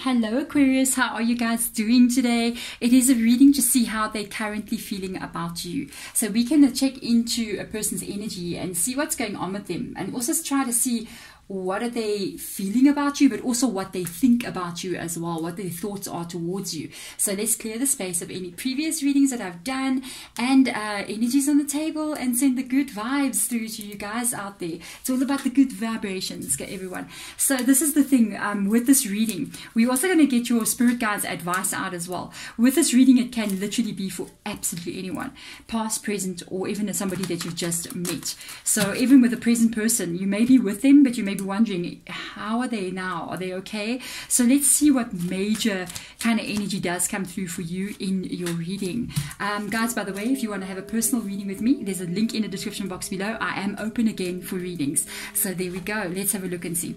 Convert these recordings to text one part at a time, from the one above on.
Hello Aquarius, how are you guys doing today? It is a reading to see how they're currently feeling about you. So we can check into a person's energy and see what's going on with them and also try to see what are they feeling about you, but also what they think about you as well, what their thoughts are towards you. So let's clear the space of any previous readings that I've done and uh, energies on the table and send the good vibes through to you guys out there. It's all about the good vibrations, okay, everyone. So this is the thing um, with this reading. We're also going to get your spirit guides advice out as well. With this reading, it can literally be for absolutely anyone, past, present, or even somebody that you've just met. So even with a present person, you may be with them, but you may be wondering how are they now? Are they okay? So let's see what major kind of energy does come through for you in your reading. Um, guys, by the way, if you want to have a personal reading with me, there's a link in the description box below. I am open again for readings. So there we go. Let's have a look and see.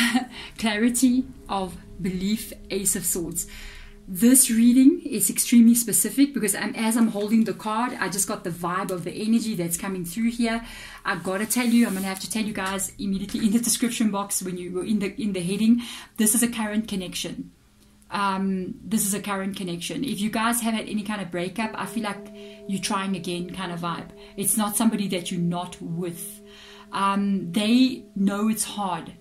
Clarity of belief, Ace of Swords. This reading is extremely specific because I'm, as I'm holding the card, I just got the vibe of the energy that's coming through here. I gotta tell you, I'm gonna have to tell you guys immediately in the description box when you were in the in the heading. This is a current connection. Um, this is a current connection. If you guys have had any kind of breakup, I feel like you're trying again kind of vibe. It's not somebody that you're not with. Um, they know it's hard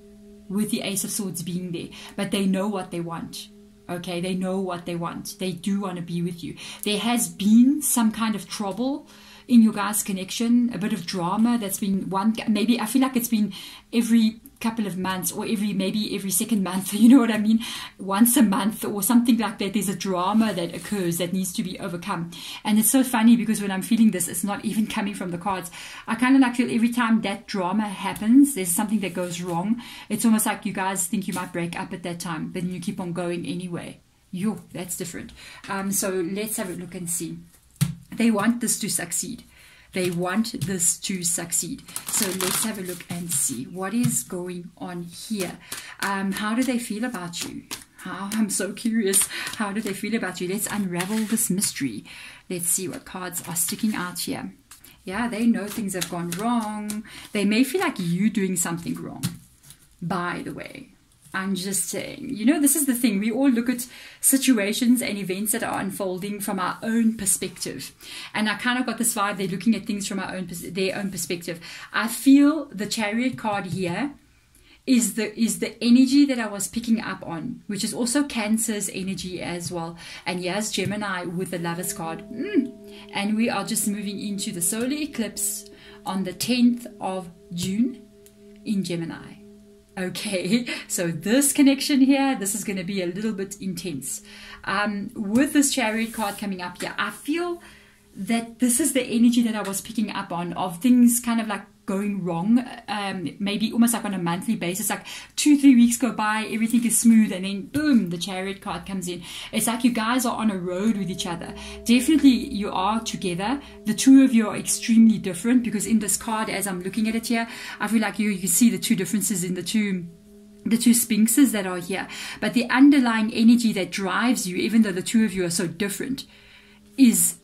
with the Ace of Swords being there, but they know what they want Okay, they know what they want. They do want to be with you. There has been some kind of trouble in your guys' connection, a bit of drama that's been one, maybe I feel like it's been every couple of months or every maybe every second month you know what i mean? Once a month or something like that there's a drama that occurs that needs to be overcome. And it's so funny because when i'm feeling this it's not even coming from the cards. I kind of like feel every time that drama happens there's something that goes wrong. It's almost like you guys think you might break up at that time but you keep on going anyway. Yo that's different. Um, so let's have a look and see. They want this to succeed they want this to succeed. So let's have a look and see what is going on here. Um, how do they feel about you? How, I'm so curious. How do they feel about you? Let's unravel this mystery. Let's see what cards are sticking out here. Yeah, they know things have gone wrong. They may feel like you doing something wrong, by the way. I'm just saying, you know, this is the thing. We all look at situations and events that are unfolding from our own perspective. And I kind of got this vibe they're looking at things from our own their own perspective. I feel the chariot card here is the is the energy that I was picking up on, which is also Cancer's energy as well. And yes, Gemini with the Lovers card. Mm. And we are just moving into the solar eclipse on the 10th of June in Gemini. Okay, so this connection here, this is going to be a little bit intense. Um, with this chariot card coming up here, I feel that this is the energy that I was picking up on of things kind of like going wrong, um, maybe almost like on a monthly basis, like two, three weeks go by, everything is smooth, and then boom, the chariot card comes in. It's like you guys are on a road with each other. Definitely you are together. The two of you are extremely different because in this card, as I'm looking at it here, I feel like you, you can see the two differences in the two the two sphinxes that are here. But the underlying energy that drives you, even though the two of you are so different, is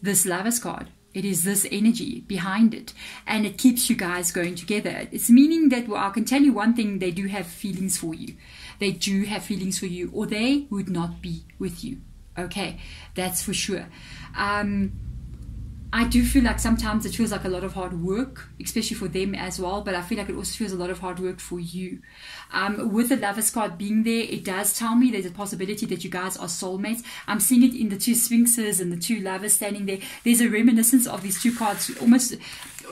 this lovers card. It is this energy behind it, and it keeps you guys going together. It's meaning that well, I can tell you one thing: they do have feelings for you. They do have feelings for you, or they would not be with you. Okay, that's for sure. Um, I do feel like sometimes it feels like a lot of hard work, especially for them as well. But I feel like it also feels a lot of hard work for you. Um, with the lovers card being there, it does tell me there's a possibility that you guys are soulmates. I'm seeing it in the two sphinxes and the two lovers standing there. There's a reminiscence of these two cards, almost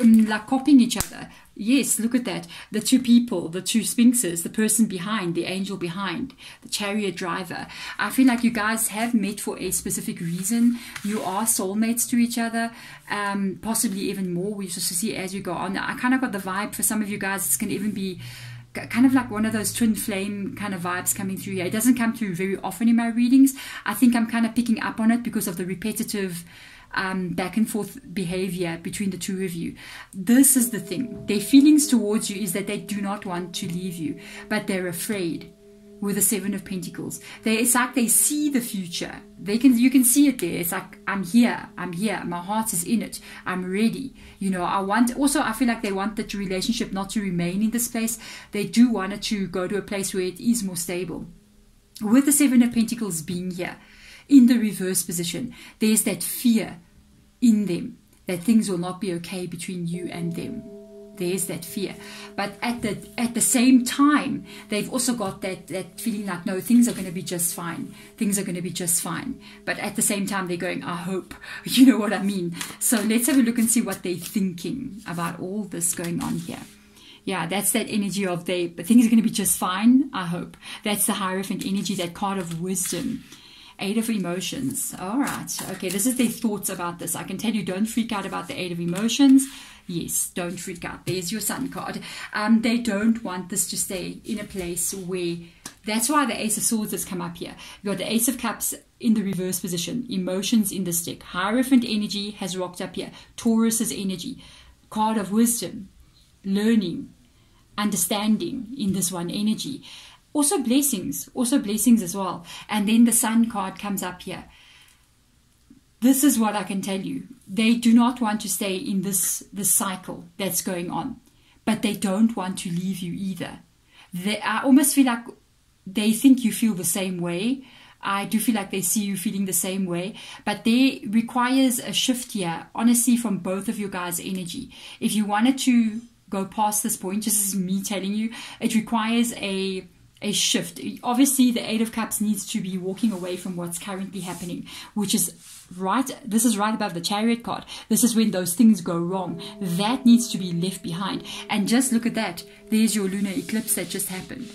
like copying each other. Yes, look at that. The two people, the two sphinxes, the person behind, the angel behind, the chariot driver. I feel like you guys have met for a specific reason. You are soulmates to each other, um, possibly even more. We just see as you go on. I kind of got the vibe for some of you guys, it's going to even be kind of like one of those twin flame kind of vibes coming through here. It doesn't come through very often in my readings. I think I'm kind of picking up on it because of the repetitive um, back and forth behavior between the two of you. This is the thing. Their feelings towards you is that they do not want to leave you, but they're afraid. With the Seven of Pentacles, they it's like they see the future. They can you can see it there. It's like I'm here, I'm here. My heart is in it. I'm ready. You know, I want. Also, I feel like they want that relationship not to remain in this place. They do want it to go to a place where it is more stable with the Seven of Pentacles being here in the reverse position, there's that fear in them that things will not be okay between you and them. There's that fear. But at the at the same time, they've also got that, that feeling like, no, things are going to be just fine. Things are going to be just fine. But at the same time, they're going, I hope. You know what I mean? So let's have a look and see what they're thinking about all this going on here yeah, that's that energy of they, but things are going to be just fine, I hope. That's the Hierophant energy, that card of wisdom. Eight of emotions. All right. Okay, this is their thoughts about this. I can tell you, don't freak out about the eight of emotions. Yes, don't freak out. There's your sun card. Um, they don't want this to stay in a place where. That's why the Ace of Swords has come up here. You've got the Ace of Cups in the reverse position, emotions in the stick. Hierophant energy has rocked up here. Taurus's energy. Card of wisdom, learning, understanding in this one energy. Also blessings, also blessings as well. And then the sun card comes up here. This is what I can tell you. They do not want to stay in this, this cycle that's going on, but they don't want to leave you either. They, I almost feel like they think you feel the same way. I do feel like they see you feeling the same way, but there requires a shift here, honestly, from both of your guys' energy. If you wanted to go past this point, just as me telling you, it requires a a shift. Obviously, the Eight of Cups needs to be walking away from what's currently happening, which is right. This is right above the Chariot card. This is when those things go wrong. That needs to be left behind. And just look at that. There's your lunar eclipse that just happened.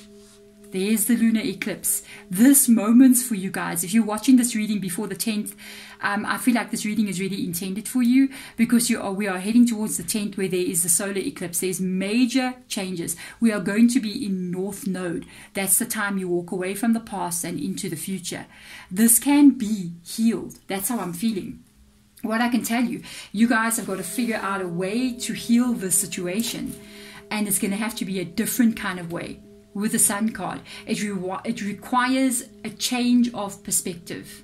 There's the lunar eclipse. This moment's for you guys. If you're watching this reading before the 10th, um, I feel like this reading is really intended for you because you are, we are heading towards the 10th where there is the solar eclipse. There's major changes. We are going to be in North Node. That's the time you walk away from the past and into the future. This can be healed. That's how I'm feeling what I can tell you, you guys have got to figure out a way to heal this situation. And it's going to have to be a different kind of way with the Sun card. It, re- it requires a change of perspective.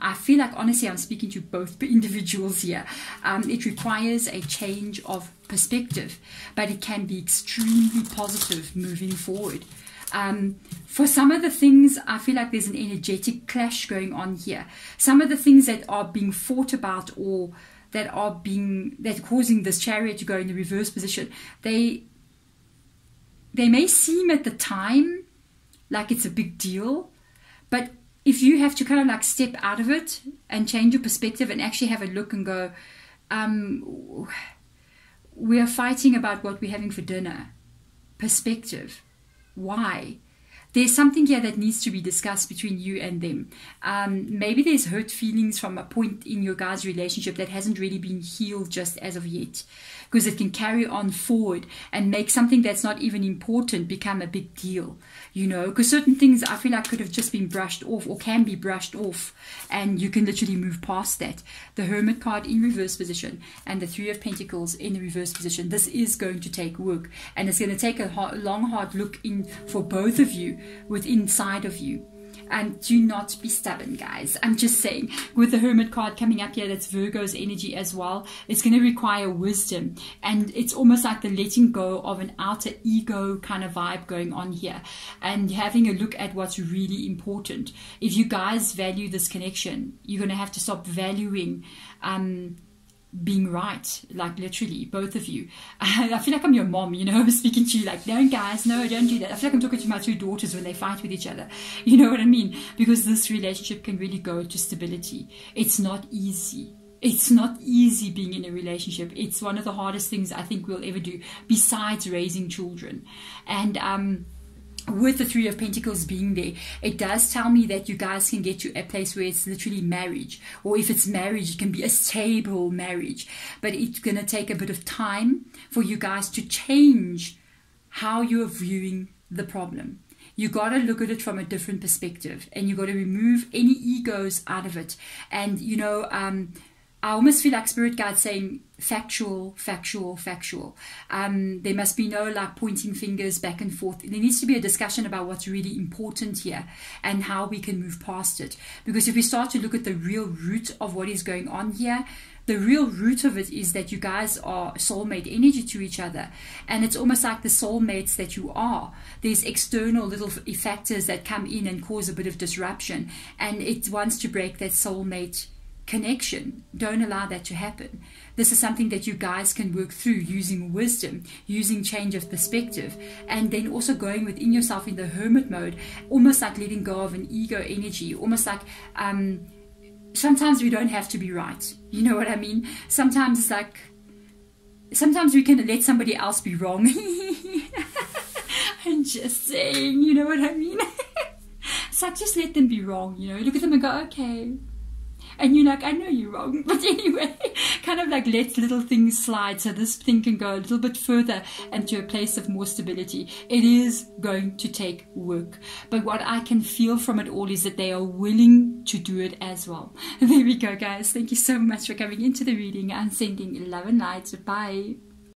I feel like honestly, I'm speaking to both individuals here. Um, it requires a change of perspective, but it can be extremely positive moving forward. Um, for some of the things, I feel like there's an energetic clash going on here. Some of the things that are being fought about or that are being that causing this chariot to go in the reverse position, they they may seem at the time like it's a big deal, but if you have to kind of like step out of it and change your perspective and actually have a look and go, um, we are fighting about what we're having for dinner. Perspective. Why? There's something here that needs to be discussed between you and them. Um, maybe there's hurt feelings from a point in your guys' relationship that hasn't really been healed just as of yet, because it can carry on forward and make something that's not even important become a big deal, you know, because certain things I feel like could have just been brushed off or can be brushed off, and you can literally move past that. The Hermit card in reverse position and the Three of Pentacles in the reverse position. This is going to take work, and it's going to take a hard, long, hard look in for both of you within inside of you. And do not be stubborn, guys. I'm just saying, with the Hermit card coming up here, that's Virgo's energy as well. It's going to require wisdom. And it's almost like the letting go of an outer ego kind of vibe going on here. And having a look at what's really important. If you guys value this connection, you're going to have to stop valuing um, being right, like literally, both of you. I feel like I'm your mom, you know, speaking to you like, no, guys, no, don't do that. I feel like I'm talking to my two daughters when they fight with each other. You know what I mean? Because this relationship can really go to stability. It's not easy. It's not easy being in a relationship. It's one of the hardest things I think we'll ever do, besides raising children. And, um, with the Three of Pentacles being there, it does tell me that you guys can get to a place where it's literally marriage. Or if it's marriage, it can be a stable marriage. But it's going to take a bit of time for you guys to change how you're viewing the problem. You got to look at it from a different perspective and you got to remove any egos out of it. And, you know, um, I almost feel like spirit guide saying factual, factual, factual. Um, there must be no like pointing fingers back and forth. There needs to be a discussion about what's really important here and how we can move past it. Because if we start to look at the real root of what is going on here, the real root of it is that you guys are soulmate energy to each other. And it's almost like the soulmates that you are. There's external little factors that come in and cause a bit of disruption. And it wants to break that soulmate connection. Don't allow that to happen. This is something that you guys can work through using wisdom, using change of perspective, and then also going within yourself in the hermit mode, almost like letting go of an ego energy, almost like um, sometimes we don't have to be right. You know what I mean? Sometimes it's like, sometimes we can let somebody else be wrong. I'm just saying, you know what I mean? it's like, just let them be wrong, you know? Look at them and go, okay, and you're like, I know you're wrong. But anyway, kind of like let little things slide so this thing can go a little bit further and to a place of more stability. It is going to take work. But what I can feel from it all is that they are willing to do it as well. There we go, guys. Thank you so much for coming into the reading. I'm sending love and light. Bye.